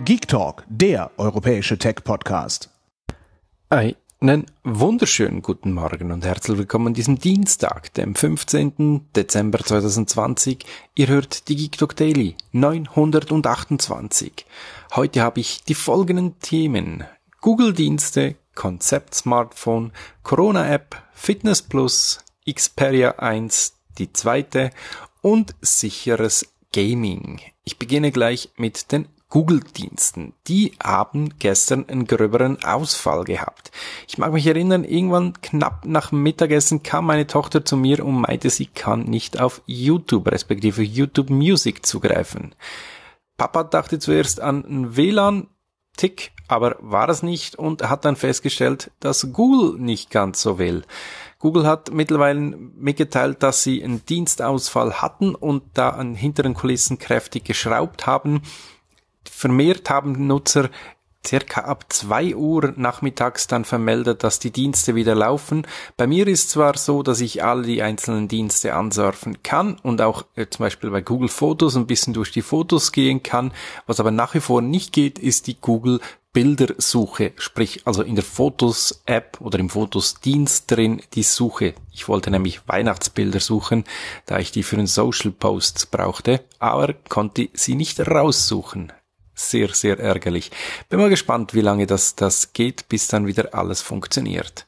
Geek Talk, der europäische Tech-Podcast. Einen wunderschönen guten Morgen und herzlich willkommen an diesem Dienstag, dem 15. Dezember 2020. Ihr hört die Geek Talk Daily 928. Heute habe ich die folgenden Themen. Google-Dienste, Konzept-Smartphone, Corona-App, Fitness Plus, Xperia 1, die zweite und sicheres Gaming. Ich beginne gleich mit den Google-Diensten. Die haben gestern einen gröberen Ausfall gehabt. Ich mag mich erinnern, irgendwann knapp nach Mittagessen kam meine Tochter zu mir und meinte, sie kann nicht auf YouTube respektive YouTube Music zugreifen. Papa dachte zuerst an einen WLAN-Tick, aber war es nicht und hat dann festgestellt, dass Google nicht ganz so will. Google hat mittlerweile mitgeteilt, dass sie einen Dienstausfall hatten und da an hinteren Kulissen kräftig geschraubt haben vermehrt haben Nutzer circa ab zwei Uhr nachmittags dann vermeldet, dass die Dienste wieder laufen. Bei mir ist zwar so, dass ich alle die einzelnen Dienste ansurfen kann und auch äh, zum Beispiel bei Google Fotos ein bisschen durch die Fotos gehen kann. Was aber nach wie vor nicht geht, ist die Google Bildersuche, sprich also in der Fotos-App oder im Fotos-Dienst drin die Suche. Ich wollte nämlich Weihnachtsbilder suchen, da ich die für einen Social Post brauchte, aber konnte sie nicht raussuchen sehr, sehr ärgerlich. Bin mal gespannt, wie lange das, das geht, bis dann wieder alles funktioniert.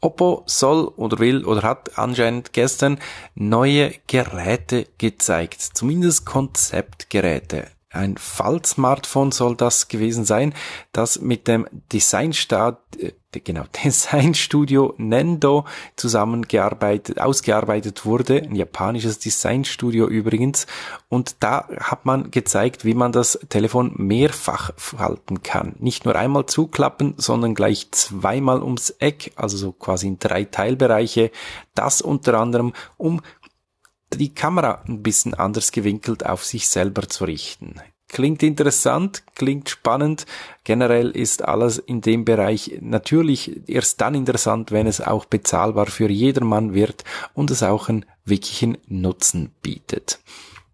Oppo soll oder will oder hat anscheinend gestern neue Geräte gezeigt, zumindest Konzeptgeräte. Ein Fall-Smartphone soll das gewesen sein, das mit dem Designstart, äh, genau, Designstudio Nendo zusammengearbeitet, ausgearbeitet wurde, ein japanisches Designstudio übrigens, und da hat man gezeigt, wie man das Telefon mehrfach falten kann. Nicht nur einmal zuklappen, sondern gleich zweimal ums Eck, also so quasi in drei Teilbereiche. Das unter anderem, um die Kamera ein bisschen anders gewinkelt auf sich selber zu richten. Klingt interessant, klingt spannend. Generell ist alles in dem Bereich natürlich erst dann interessant, wenn es auch bezahlbar für jedermann wird und es auch einen wirklichen Nutzen bietet.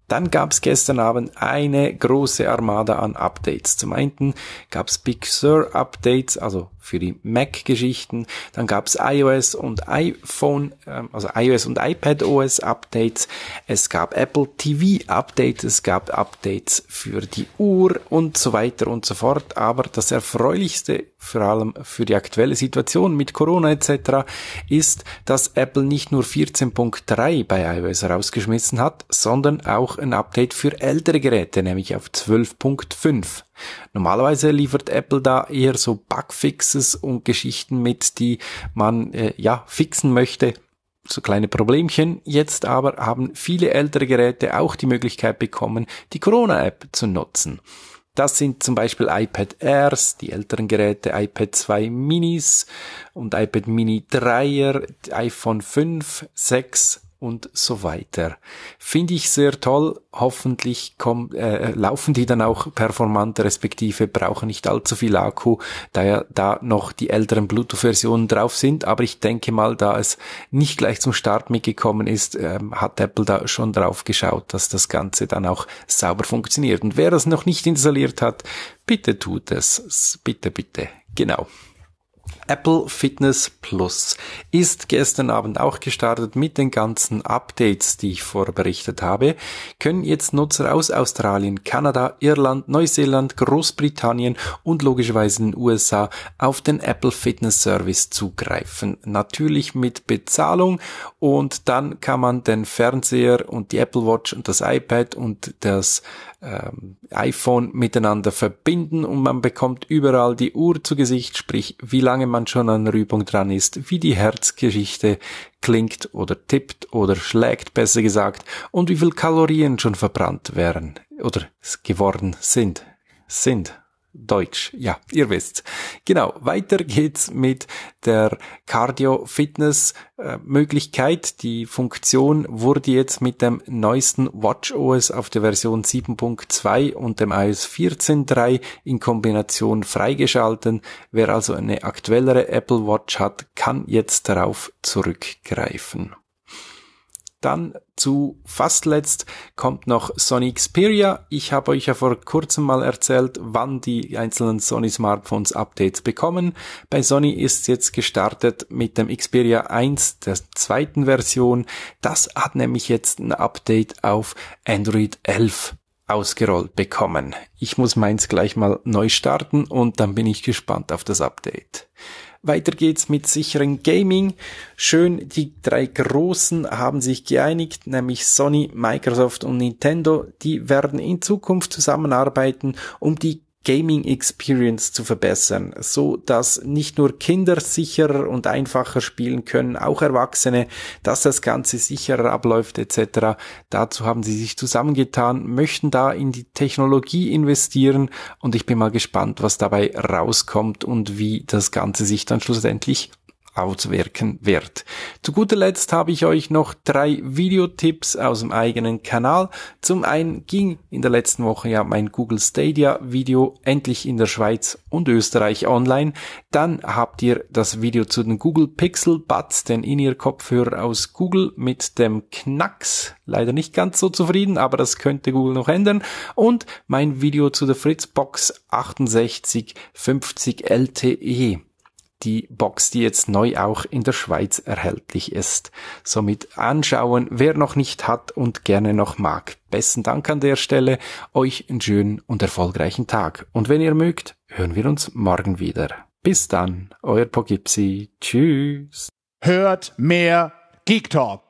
Dann gab es gestern Abend eine große Armada an Updates. Zum einen gab es Big Sur Updates, also für die Mac-Geschichten. Dann gab es iOS und iPhone, ähm, also iOS und iPad OS Updates. Es gab Apple TV Updates, es gab Updates für die Uhr und so weiter und so fort. Aber das Erfreulichste, vor allem für die aktuelle Situation mit Corona etc., ist, dass Apple nicht nur 14.3 bei iOS rausgeschmissen hat, sondern auch ein Update für ältere Geräte, nämlich auf 12.5. Normalerweise liefert Apple da eher so Bugfixes und Geschichten mit, die man äh, ja fixen möchte. So kleine Problemchen. Jetzt aber haben viele ältere Geräte auch die Möglichkeit bekommen, die Corona-App zu nutzen. Das sind zum Beispiel iPad Airs, die älteren Geräte, iPad 2 Minis und iPad Mini 3er, iPhone 5, 6, und so weiter. Finde ich sehr toll. Hoffentlich kommen, äh, laufen die dann auch performant, respektive brauchen nicht allzu viel Akku, da ja da noch die älteren Bluetooth-Versionen drauf sind. Aber ich denke mal, da es nicht gleich zum Start mitgekommen ist, ähm, hat Apple da schon drauf geschaut, dass das Ganze dann auch sauber funktioniert. Und wer das noch nicht installiert hat, bitte tut es. Bitte, bitte. Genau. Apple Fitness Plus ist gestern Abend auch gestartet mit den ganzen Updates, die ich vorberichtet habe. Können jetzt Nutzer aus Australien, Kanada, Irland, Neuseeland, Großbritannien und logischerweise den USA auf den Apple Fitness Service zugreifen. Natürlich mit Bezahlung und dann kann man den Fernseher und die Apple Watch und das iPad und das ähm, iPhone miteinander verbinden und man bekommt überall die Uhr zu Gesicht, sprich wie lange man schon an der Übung dran ist, wie die Herzgeschichte klingt oder tippt oder schlägt, besser gesagt, und wie viel Kalorien schon verbrannt wären oder geworden sind. Sind. Deutsch. Ja, ihr wisst. Genau. Weiter geht's mit der Cardio-Fitness-Möglichkeit. Die Funktion wurde jetzt mit dem neuesten WatchOS auf der Version 7.2 und dem iOS 14.3 in Kombination freigeschalten. Wer also eine aktuellere Apple Watch hat, kann jetzt darauf zurückgreifen. Dann zu fast letzt kommt noch Sony Xperia. Ich habe euch ja vor kurzem mal erzählt, wann die einzelnen Sony Smartphones Updates bekommen. Bei Sony ist jetzt gestartet mit dem Xperia 1 der zweiten Version. Das hat nämlich jetzt ein Update auf Android 11 ausgerollt bekommen. Ich muss meins gleich mal neu starten und dann bin ich gespannt auf das Update. Weiter geht's mit sicheren Gaming. Schön, die drei Großen haben sich geeinigt, nämlich Sony, Microsoft und Nintendo. Die werden in Zukunft zusammenarbeiten, um die Gaming Experience zu verbessern, so dass nicht nur Kinder sicherer und einfacher spielen können, auch Erwachsene, dass das Ganze sicherer abläuft etc. Dazu haben sie sich zusammengetan, möchten da in die Technologie investieren und ich bin mal gespannt, was dabei rauskommt und wie das Ganze sich dann schlussendlich auswirken wird. Zu guter Letzt habe ich euch noch drei Videotipps aus dem eigenen Kanal. Zum einen ging in der letzten Woche ja mein Google Stadia Video endlich in der Schweiz und Österreich online. Dann habt ihr das Video zu den Google Pixel Buds, den In-Ear-Kopfhörer aus Google mit dem Knacks. Leider nicht ganz so zufrieden, aber das könnte Google noch ändern. Und mein Video zu der Fritzbox 6850 LTE die Box, die jetzt neu auch in der Schweiz erhältlich ist. Somit anschauen, wer noch nicht hat und gerne noch mag. Besten Dank an der Stelle, euch einen schönen und erfolgreichen Tag. Und wenn ihr mögt, hören wir uns morgen wieder. Bis dann, euer Pogipsi. Tschüss. Hört mehr Geek Talk.